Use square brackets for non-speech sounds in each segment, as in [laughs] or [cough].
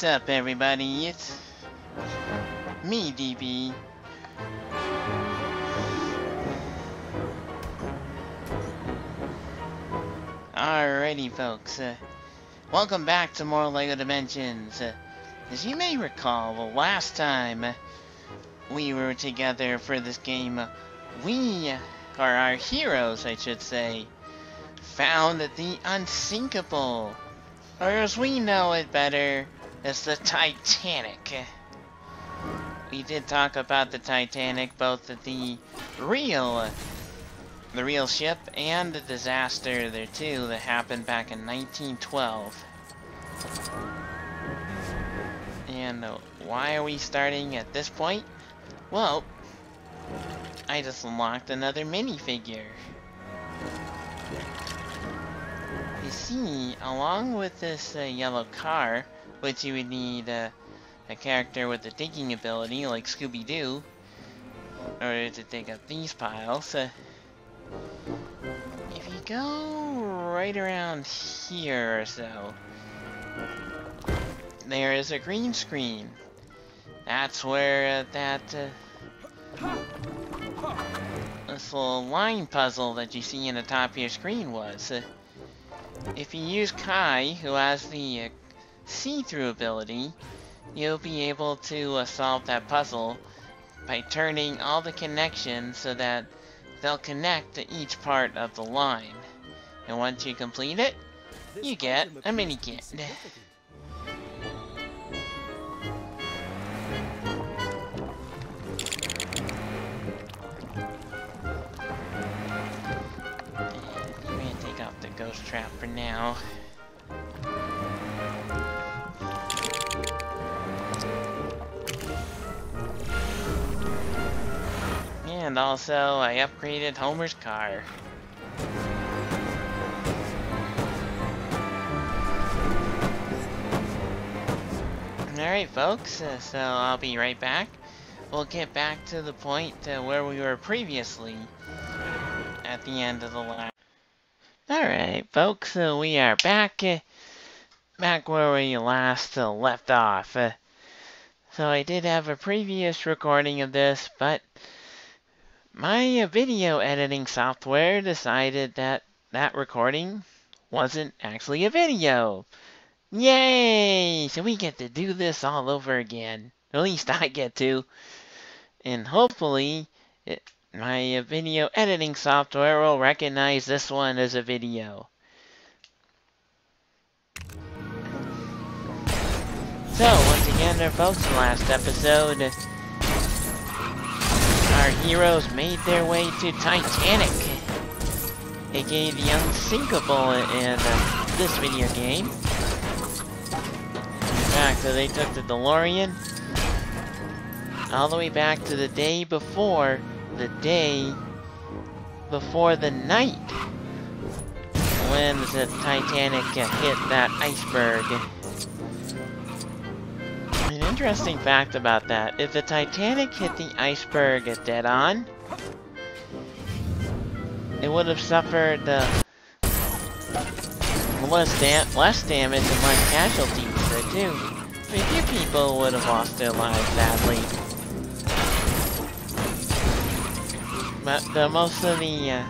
What's up, everybody? It's me, DB. Alrighty, folks. Uh, welcome back to more LEGO Dimensions. Uh, as you may recall, the last time we were together for this game, we, or our heroes, I should say, found the unsinkable, or as we know it better, as the Titanic. We did talk about the Titanic, both the real the real ship and the disaster there too that happened back in 1912. And why are we starting at this point? Well, I just unlocked another minifigure. You see, along with this uh, yellow car, which you would need uh, a character with a digging ability like Scooby-Doo, in order to dig up these piles, uh, if you go right around here or so, there is a green screen. That's where uh, that uh, this little line puzzle that you see in the top of your screen was. Uh, if you use Kai, who has the uh, see-through ability, you'll be able to uh, solve that puzzle by turning all the connections so that they'll connect to each part of the line. And once you complete it, you get a mini kit. I'm gonna take out the ghost trap for now. And also, I upgraded Homer's car. Alright folks, uh, so I'll be right back. We'll get back to the point uh, where we were previously at the end of the last. Alright folks, so we are back, uh, back where we last uh, left off. Uh, so I did have a previous recording of this, but my uh, video editing software decided that that recording wasn't actually a video. Yay! So we get to do this all over again. At least I get to. And hopefully, it, my uh, video editing software will recognize this one as a video. So, once again there folks, last episode, our heroes made their way to Titanic, aka the unsinkable in uh, this video game. In fact, they took the DeLorean all the way back to the day before, the day before the night when the Titanic hit that iceberg. An interesting fact about that, if the Titanic hit the iceberg at dead on, it would have suffered uh, less, da less damage and less casualties there too. A few people would have lost their lives sadly. But the, most of the uh,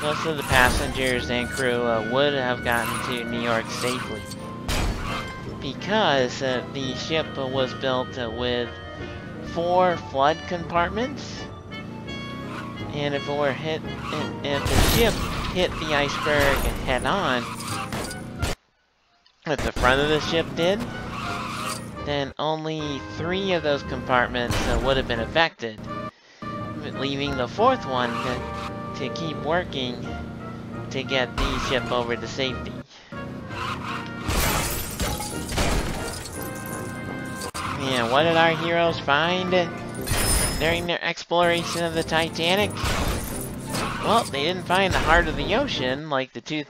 most of the passengers and crew uh, would have gotten to New York safely because uh, the ship was built uh, with four flood compartments. And if it were hit if the ship hit the iceberg head on if the front of the ship did then only three of those compartments uh, would have been affected leaving the fourth one to, to keep working to get the ship over to safety And what did our heroes find during their exploration of the Titanic? Well, they didn't find the heart of the ocean like the two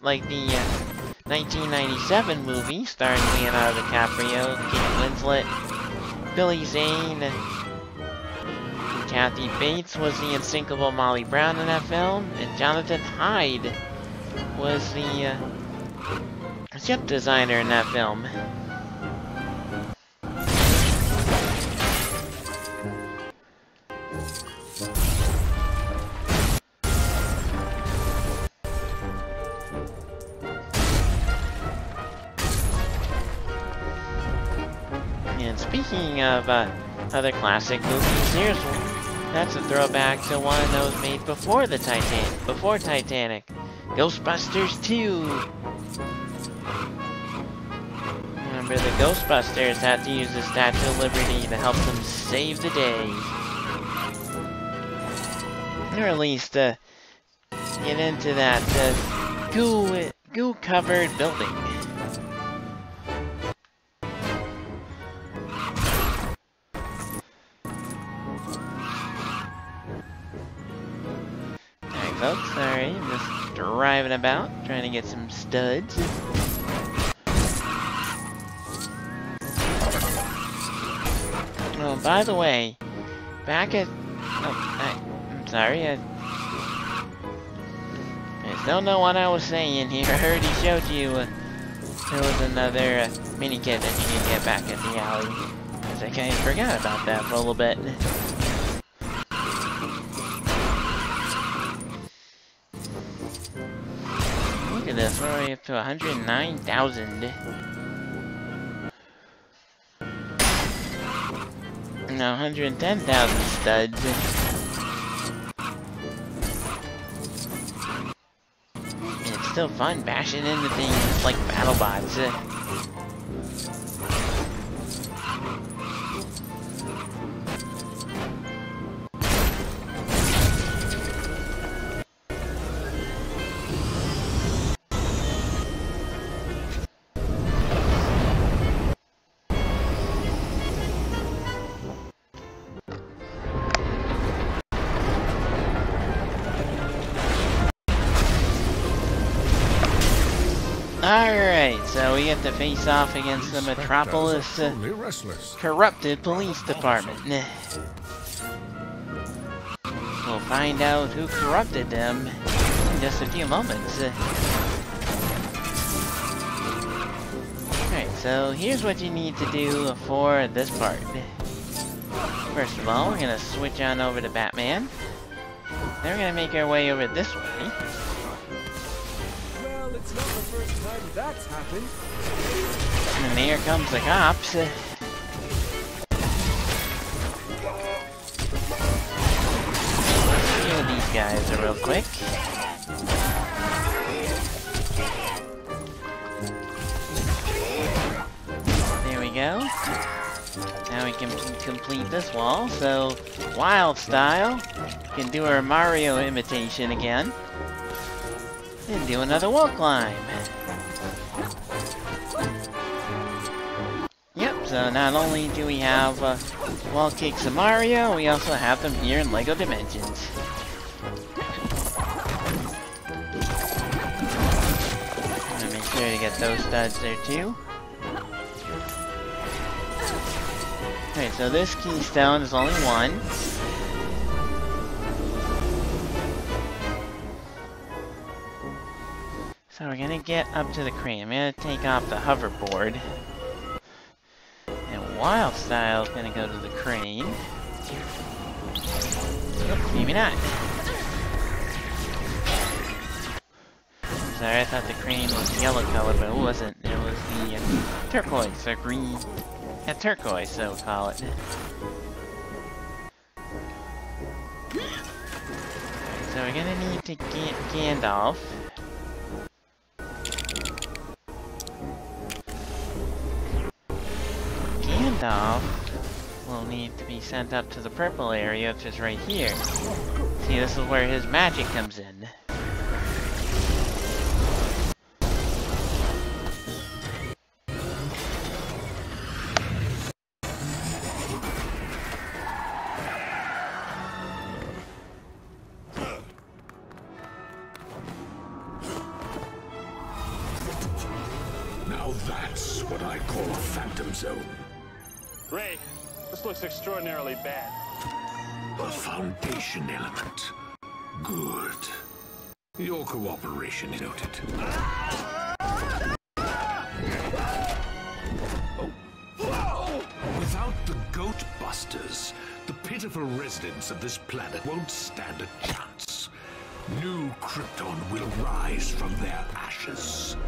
like the uh, 1997 movie starring Leonardo DiCaprio, Kate Winslet, Billy Zane, and Kathy Bates was the unsinkable Molly Brown in that film, and Jonathan Hyde was the uh, ship designer in that film. And speaking of uh, other classic movies, here's one. That's a throwback to one that was made before the Titanic, before Titanic. Ghostbusters 2. Remember, the Ghostbusters had to use the Statue of Liberty to help them save the day. Or at least, uh, get into that, uh, goo, goo-covered building. Driving about, trying to get some studs. Oh, by the way, back at... Oh, I, am sorry, I... I don't know what I was saying here. [laughs] I already showed you uh, there was another uh, mini kit that you can get back at the alley. Cause I kind of forgot about that for a little bit. This, we're already up to 109,000. No, 110,000 studs. It's still fun bashing into things like BattleBots. Alright, so we get to face off against the Metropolis uh, corrupted police department. We'll find out who corrupted them in just a few moments. Alright, so here's what you need to do for this part. First of all, we're gonna switch on over to Batman. Then we're gonna make our way over this way. Not the first time that's happened. And here comes the cops. Kill these guys real quick. There we go. Now we can complete this wall, so Wyldstyle. Can do our Mario imitation again. And do another wall climb. Yep, so not only do we have uh, wall kicks in Mario, we also have them here in LEGO Dimensions. Gonna make sure to get those studs there too. Okay, so this keystone is only one. We're gonna get up to the crane. I'm gonna take off the hoverboard. And Wyldstyle's gonna go to the crane. Oh, maybe not. Sorry, I thought the crane was yellow color, but it wasn't. It was the uh, turquoise, or green. Yeah, turquoise, so we'll call it. So we're gonna need to get Gandalf. Gandalf will need to be sent up to the purple area, which is right here. See, this is where his magic comes in. Cooperation noted. Oh. Without the Goat Busters, the pitiful residents of this planet won't stand a chance. New Krypton will rise from their ashes.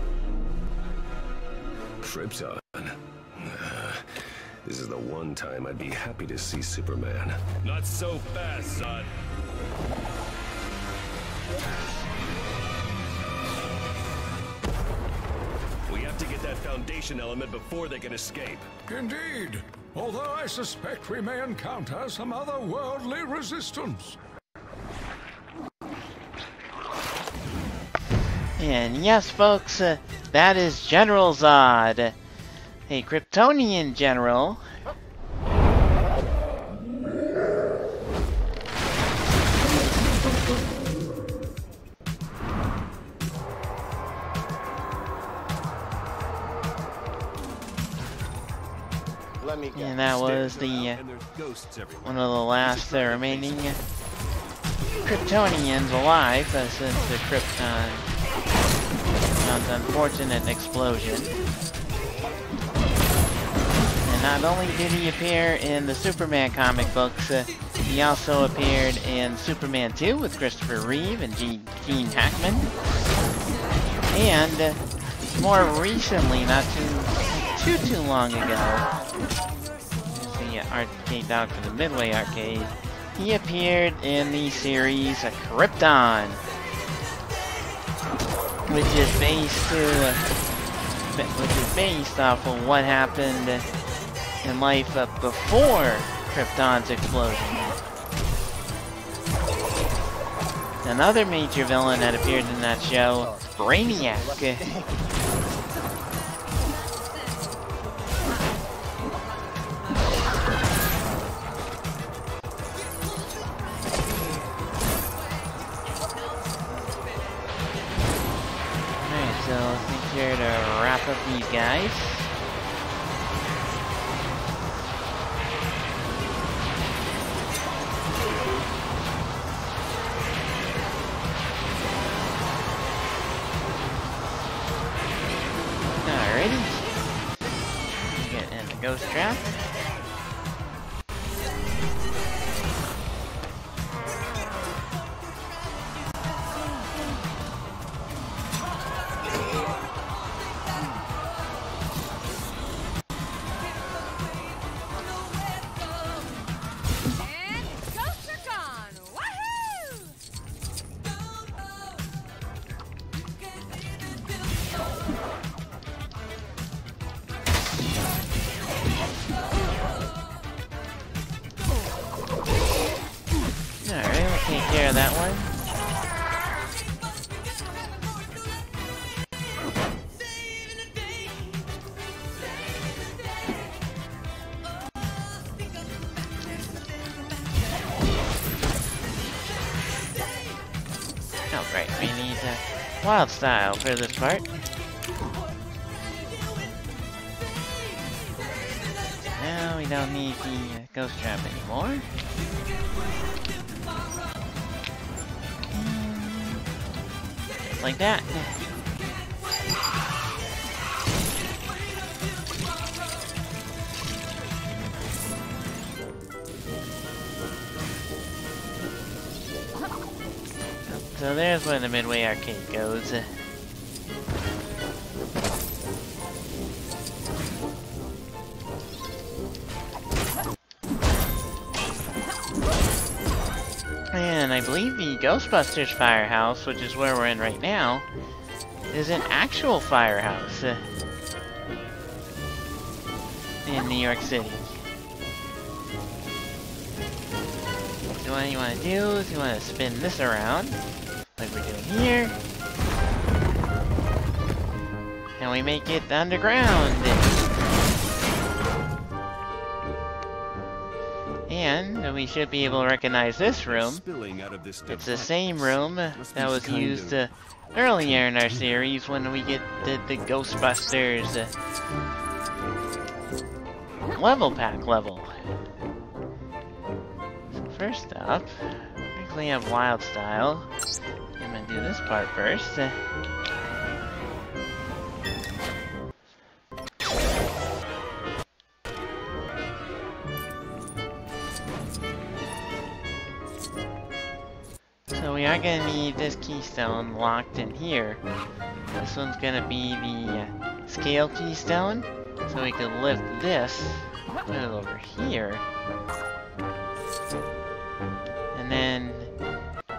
Krypton? Uh, This is the one time I'd be happy to see Superman. Not so fast, son. Foundation element before they can escape. Indeed. Although I suspect we may encounter some otherworldly resistance. And yes, folks, uh, that is General Zod, a Kryptonian general. And that was the uh, one of the last uh, remaining Kryptonians alive uh, since the Krypton Krypton's unfortunate explosion. And not only did he appear in the Superman comic books, uh, he also appeared in Superman 2 with Christopher Reeve and Gene, Gene Hackman. And uh, more recently, not too too too long ago, the arcade dog for the Midway Arcade. He appeared in the series Krypton, which is based uh, which is based off of what happened in life before Krypton's explosion. Another major villain that appeared in that show, Brainiac. [laughs] Great. We need a Wyldstyle for this part. Now we don't need the uh, ghost trap anymore. Just like that. So there's where the Midway Arcade goes. And I believe the Ghostbusters firehouse, which is where we're in right now, is an actual firehouse in New York City. So what you want to do is you want to spin this around, here. And we make it underground. And we should be able to recognize this room. Spilling out of this It's the same room that was used uh, earlier in our series when we get the, the Ghostbusters uh, level pack level. So first up, we have Wyldstyle. I'm gonna do this part first. Uh, So we are gonna need this keystone locked in here. This one's gonna be the uh, scale keystone, so we can lift this put it over here. And then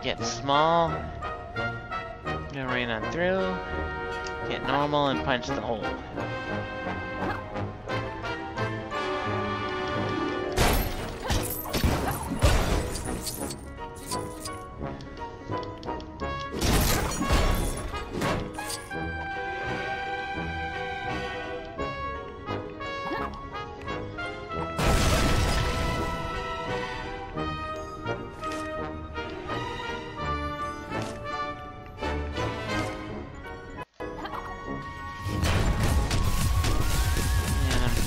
get small, go on through, get normal and punch the hole.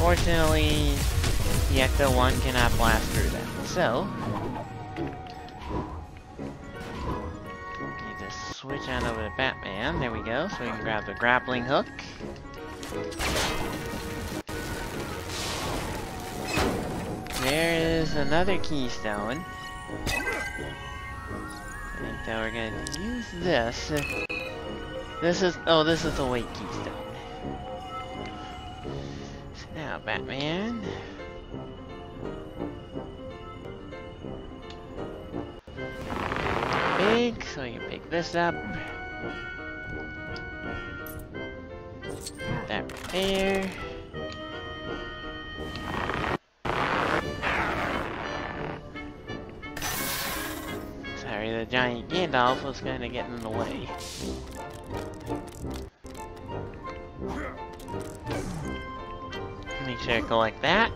Unfortunately, the Ecto 1 cannot blast through that. So, need to switch on over to Batman. There we go. So we can grab the grappling hook. There is another keystone. And then we're gonna use this. This is, oh, this is the weight keystone. Batman. Big, so you pick this up. That there. Sorry, the giant Gandalf was of getting in the way. I go like that.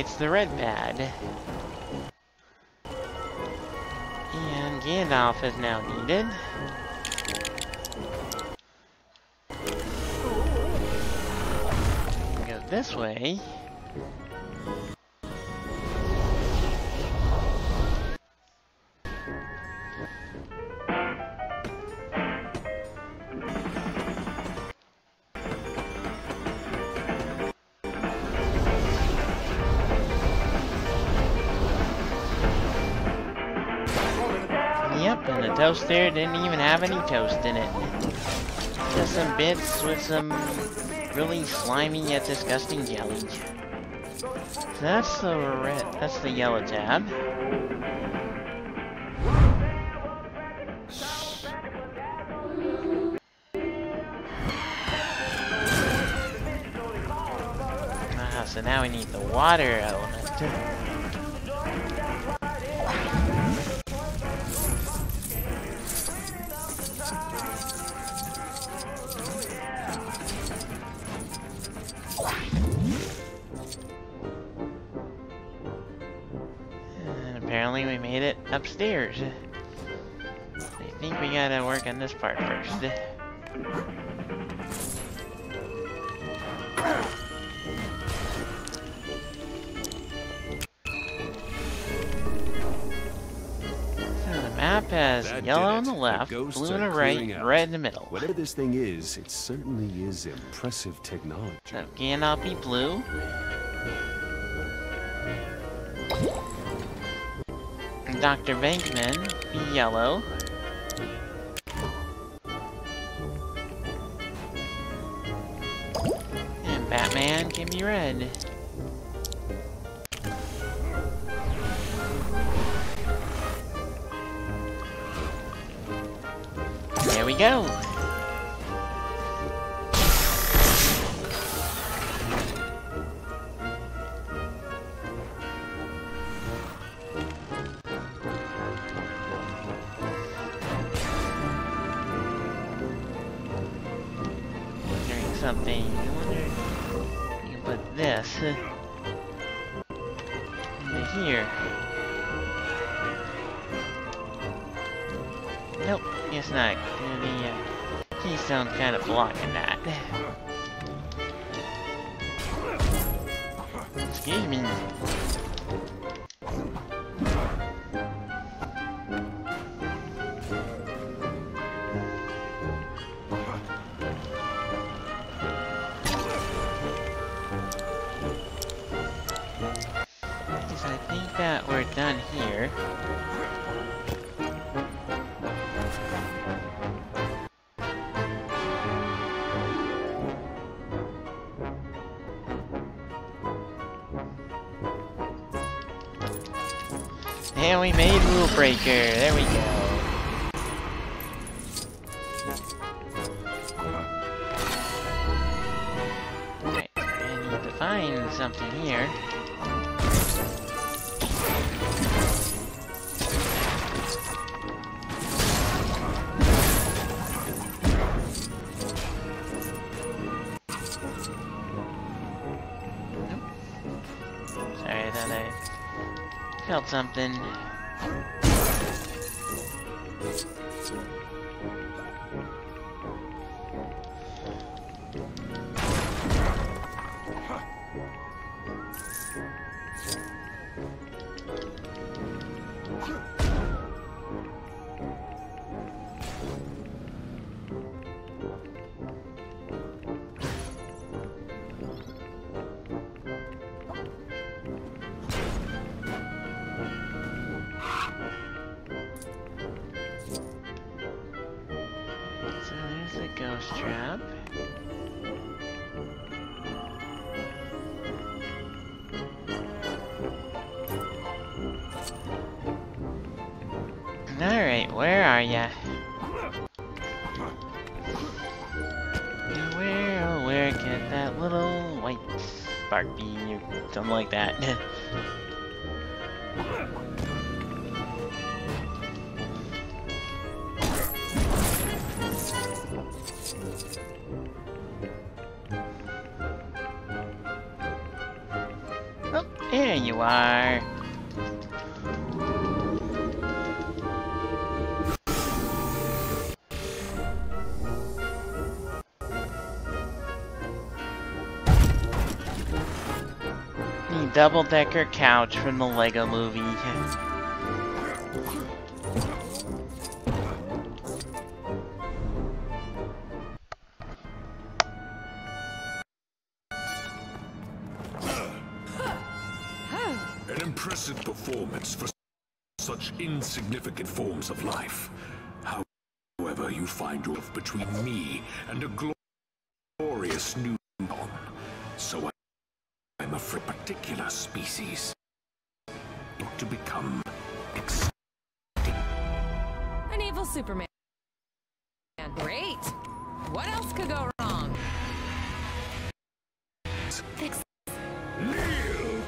Creates the red pad. And Gandalf is now needed. Go this way. Toaster didn't even have any toast in it. Just some bits with some really slimy yet disgusting jelly. That's the red, that's the yellow tab. Ah, so now we need the water element. [laughs] I think we gotta work on this part first. Eh? So the map has That yellow on the. The left, ghosts blue on the right, out. red in the middle. Whatever this thing is, it certainly is impressive technology. So Gandalf be blue. And Dr. Venkman yellow. And Batman can be red. There we go. Uh, The uh, keystone's kind of blocking that. Excuse me. Breaker. There we go. Alright, I need to find something here. Sorry, I I felt something. Trap. Alright, where are ya? Where, oh where can that little white spark be, or something like that? [laughs] double-decker couch from the Lego movie. Fix. Kneel!